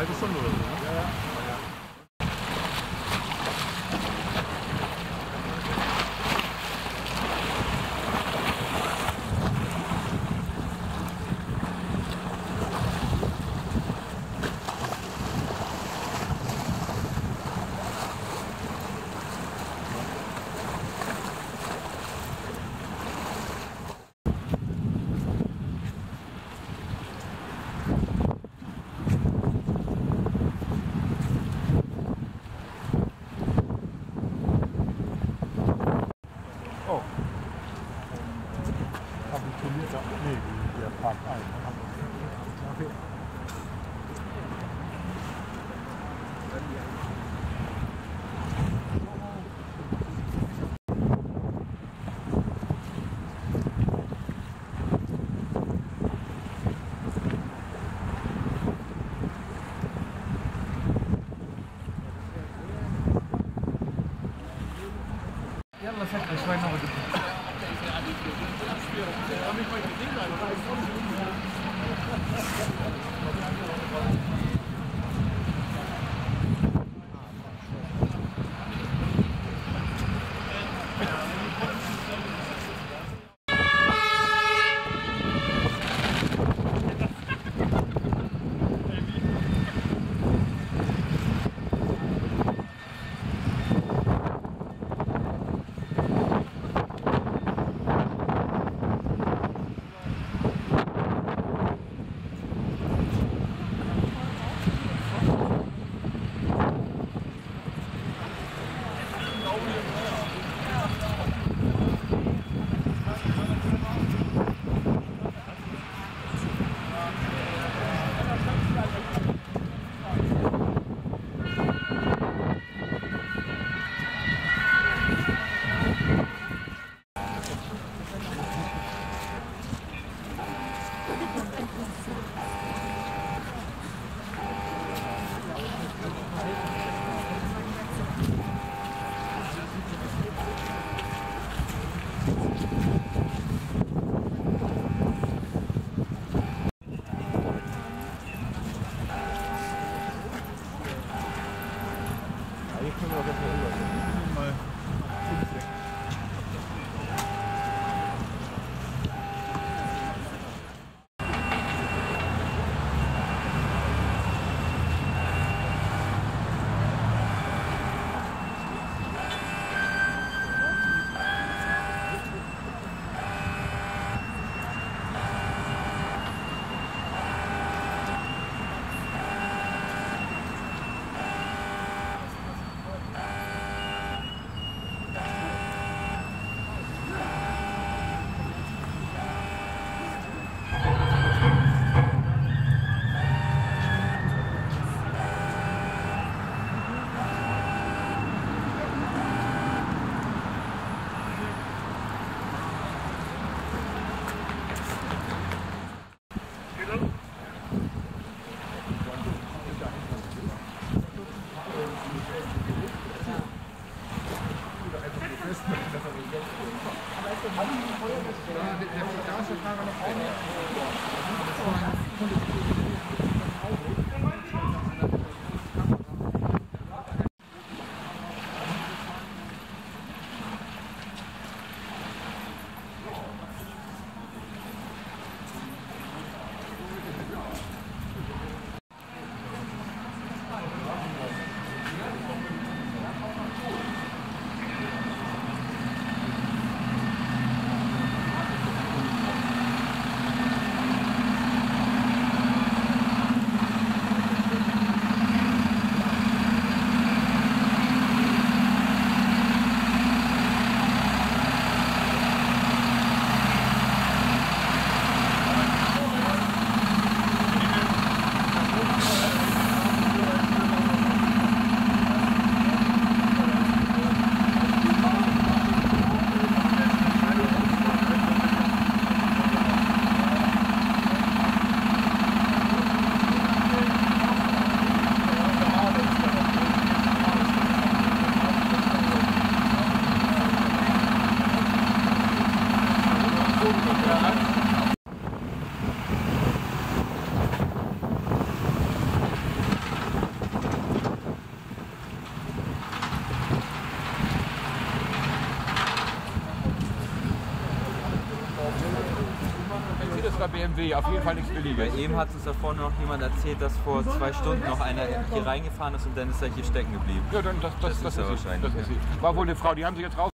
Halbe Stunde oder so, ne? Oh. können wir das mal rüber. Mal 15. Mercedes oder BMW, auf jeden Fall nichts Bei Billiges. ihm hat uns da vorne noch jemand erzählt, dass vor zwei Stunden noch einer hier reingefahren ist und dann ist er hier stecken geblieben. Ja, dann das, das, Das das, ist er wahrscheinlich, das ist sie. War wohl eine Frau, die haben sie jetzt raus.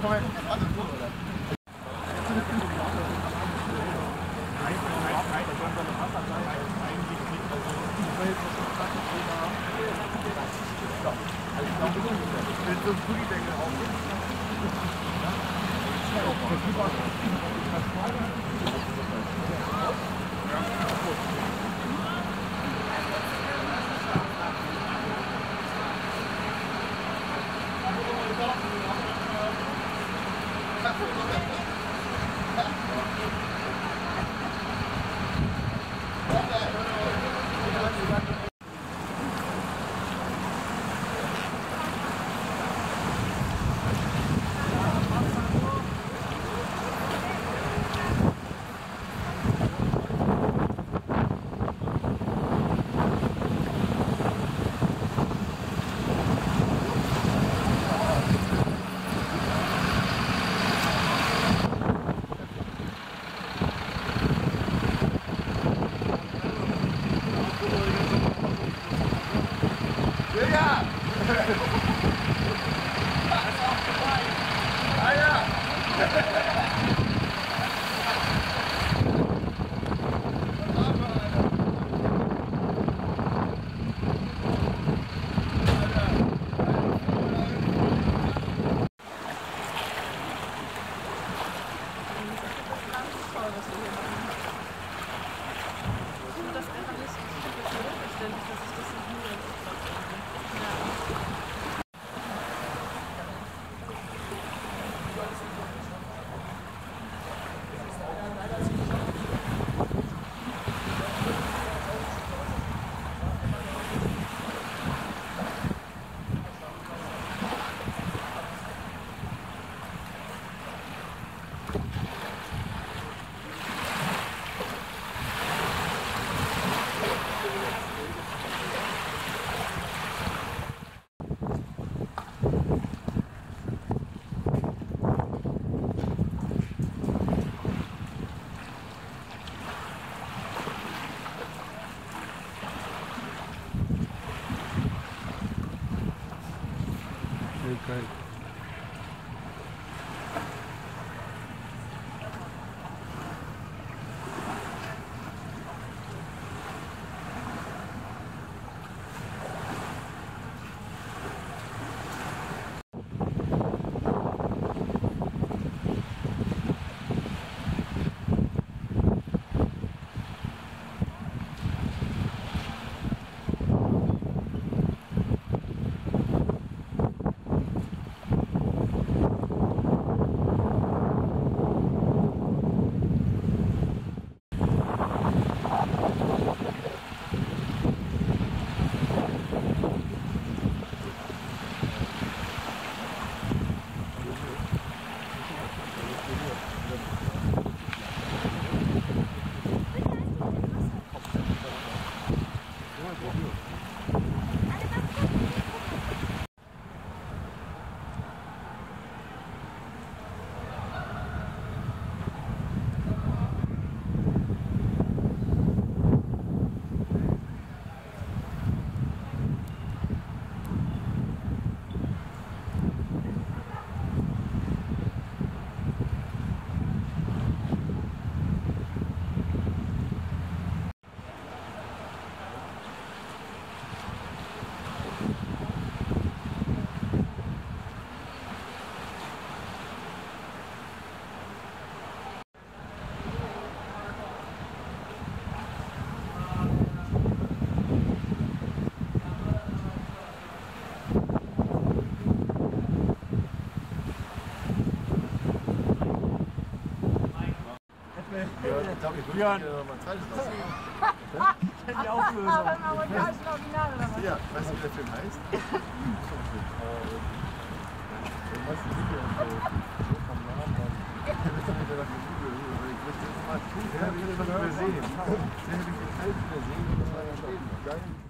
point. Das einfach nicht verständlich, dass ich Björn, Ah, beim amerikanischen Original oder was? Ja, weißt du, wie der Film heißt? Ja, ich will das mal sehen. Ich will den Film wieder sehen.